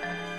Bye.